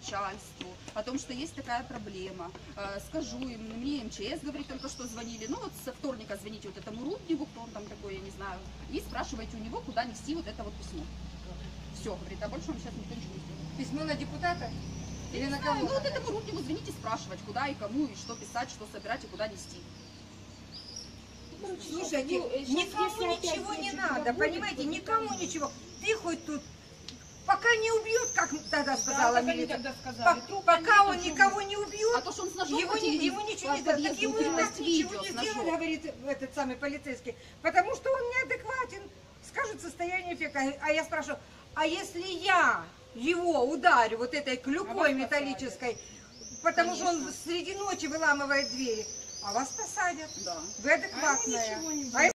начальству о том, что есть такая проблема. Э, Скажу им, мне МЧС говорит, только что звонили. Ну вот со вторника звоните вот этому Рудневу, кто он там такой, я не знаю, и спрашивайте у него, куда нести вот это вот письмо. Все, говорит, а больше вам сейчас никто ничего не сделает. Письмо на депутата? Или на Ну кого? вот этому Рудневу звоните спрашивать, куда и кому, и что писать, что собирать и куда нести. Слушайте, Ну, сейчас никому ничего не надо, понимаете, никому ничего. Ты хоть тут, пока не убьет, как тогда сказала они милиция, тогда по- сказали, трупа пока он чего никого не А убьет, то, что он с ножом его, по не, ему ничего по не дадут, так ему и так ничего не с сделают, ножом. говорит этот самый полицейский, потому что он неадекватен, скажет состояние эффекта. А я спрашиваю, а если я его ударю вот этой клюкой А металлической, потому что он Конечно. среди ночи выламывает двери, а вас посадят. Да. Вы адекватная. ничего А